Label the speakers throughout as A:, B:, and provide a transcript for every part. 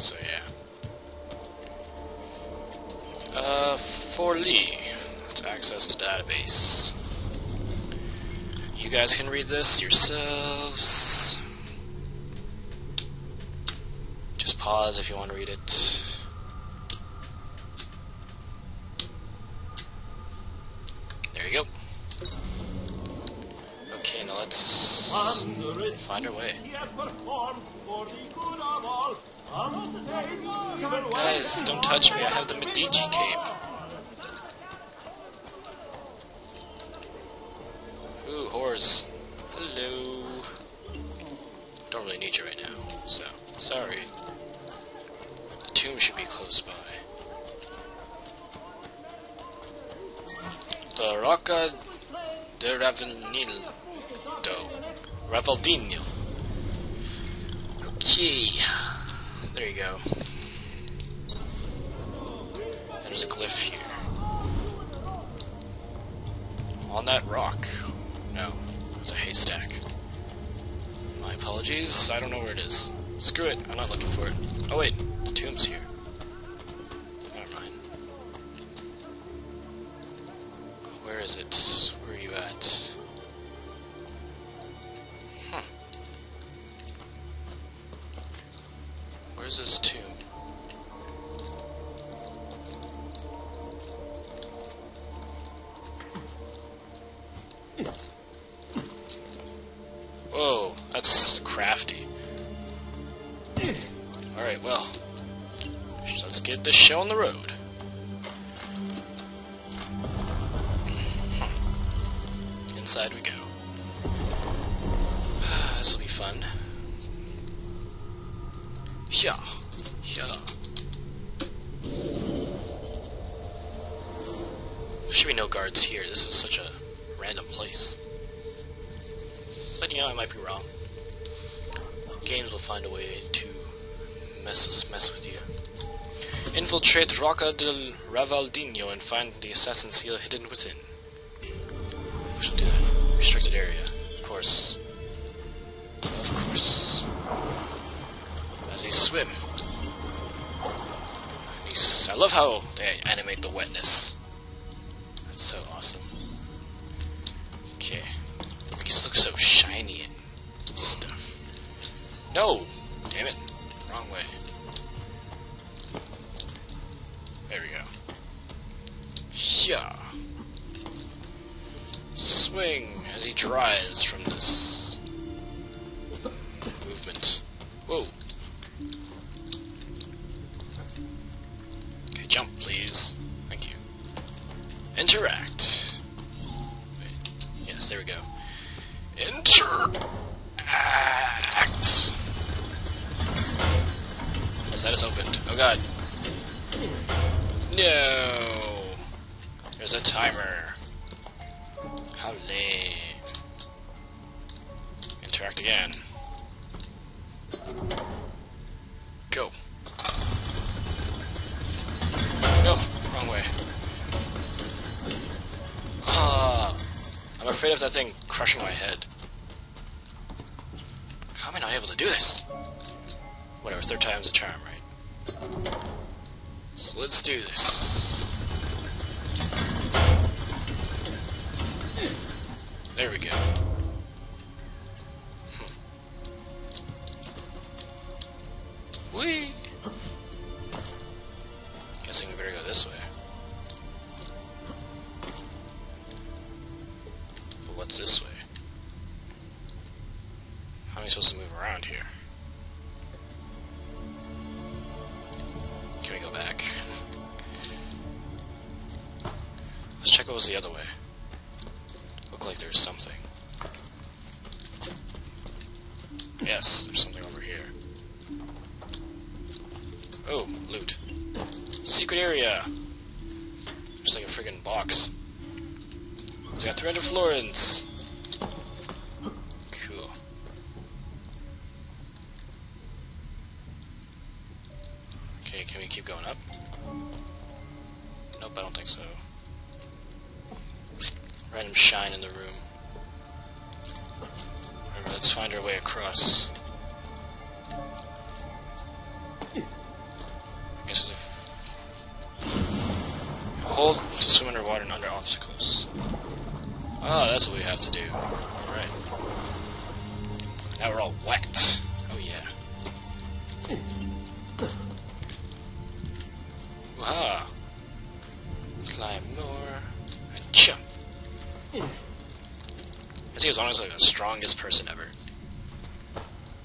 A: So yeah. Uh, Forli, let's access to database. You guys can read this yourselves. Just pause if you want to read it. There you go. Okay, now let's find our way. Guys, don't touch me, I have the Medici cape. Ooh, whores. Hello. Don't really need you right now, so, sorry. The tomb should be close by. The Rocca de Ravenildo. Ravaldino. Okay. There you go. There's a glyph here. On that rock. No, it's a haystack. My apologies, I don't know where it is. Screw it, I'm not looking for it. Oh wait, the tomb's here. Never mind. Where is it? Where are you at? Crafty. Alright, well, let's get this show on the road. Hmm. Inside we go. This will be fun. Yeah, yeah. There should be no guards here. This is such a random place. But you know, I might be wrong. Games will find a way to mess mess with you. Infiltrate Rocca del Ravaldino and find the assassin seal hidden within. We shall do that. Restricted area. Of course. Of course. As they swim. I love how they animate the wetness. That's so awesome. Okay. These look so shiny and. No! Damn it. Wrong way. There we go. Yeah. Swing as he dries from this movement. Whoa. Okay, jump, please. Thank you. Interact. Oh god. No. There's a timer. How lame. Interact again. Go. No, wrong way. Ah, I'm afraid of that thing crushing my head. How am I not able to do this? Whatever, third time's a charm? So let's do this. There we go. Hmm. Whee! Back? Let's check what was the other way. Look like there's something. Yes, there's something over here. Oh, loot. Secret area! Looks like a friggin' box. It's got 300 florins! Keep going up? Nope, I don't think so. Random shine in the room. Alright, let's find our way across. I guess there's a hold to swim underwater and under obstacles. Oh, that's what we have to do. Alright. Now we're all wet. Oh yeah. Was honestly the strongest person ever.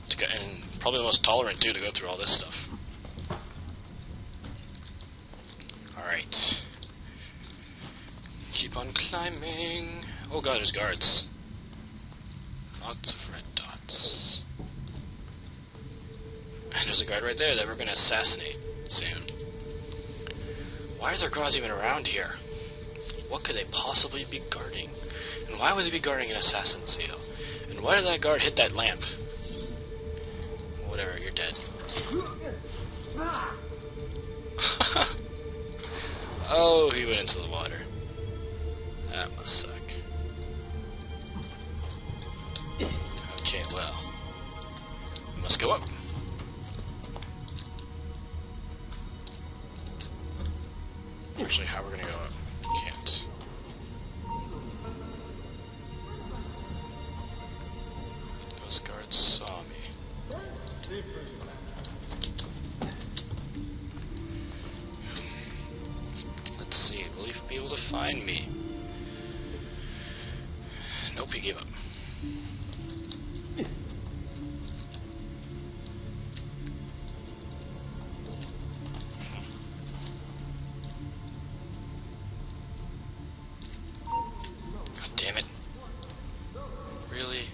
A: To go, and probably the most tolerant too to go through all this stuff. Alright. Keep on climbing. Oh god, there's guards. Lots of red dots. And there's a guard right there that we're gonna assassinate soon. Why are there guards even around here? What could they possibly be guarding? And why would they be guarding an assassin seal? And why did that guard hit that lamp? Whatever, you're dead. oh, he went into the water. That must suck. Okay, well. We must go up. Actually, how we're gonna go up? Let's see, will he be able to find me? Nope, he gave up. God damn it. Really?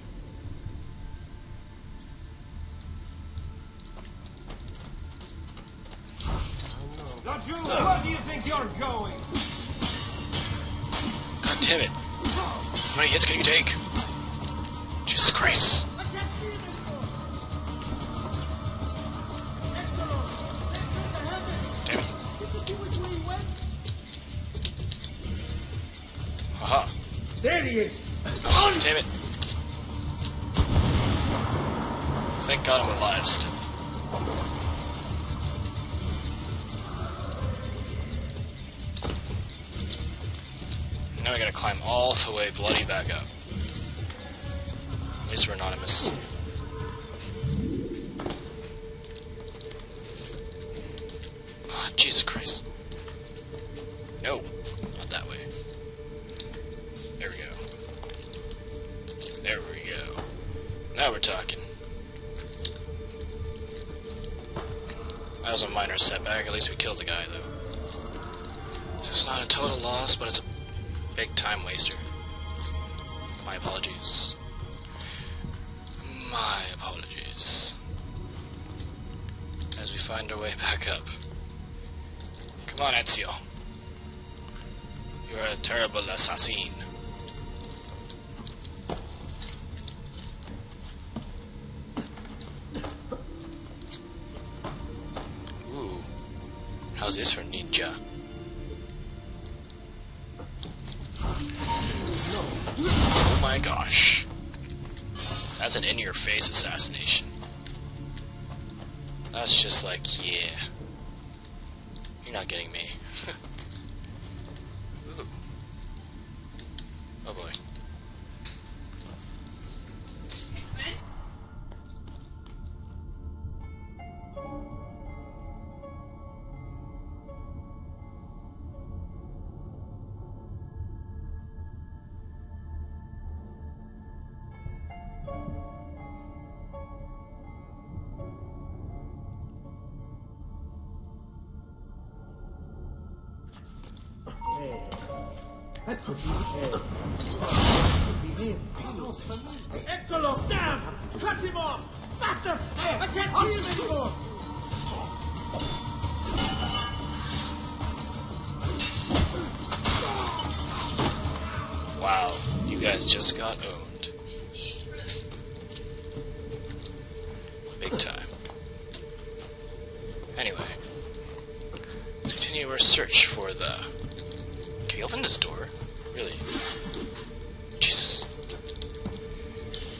B: You're going?
A: God damn it. How many hits can you take? Jesus Christ.
B: I can't see him anymore.
A: Damn it.
B: Did you see which way he went?
A: Haha.
B: There he is.
A: Oh, damn it. Thank God I'm alive still. Now we gotta climb all the way bloody back up. At least we're anonymous. Ah, Jesus Christ. No, not that way. There we go. There we go. Now we're talking. That was a minor setback. At least we killed the guy, though. So it's not a total loss, but it's a big time waster. My apologies. My apologies. As we find our way back up. Come on, Ezio. You are a terrible assassin. Ooh. How's this for ninja? Oh my gosh. That's an in-your-face assassination. That's just like, yeah. You're not getting me. Oh boy.
B: Damn! Cut him off! Faster! I can't see him anymore!
A: Wow, you guys just got owned. Can we open this door? Really? Jesus.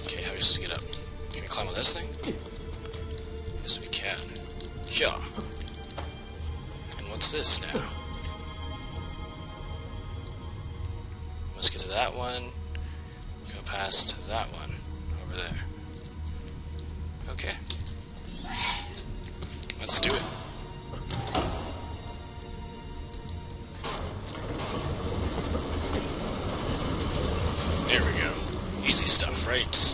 A: Okay, how are we supposed to get up? Can we climb on this thing? Yes, we can. Yeah. And what's this now? Let's get to that one. Go past that one over there. Okay. Let's do it. There